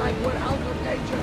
like what Uncle Nature.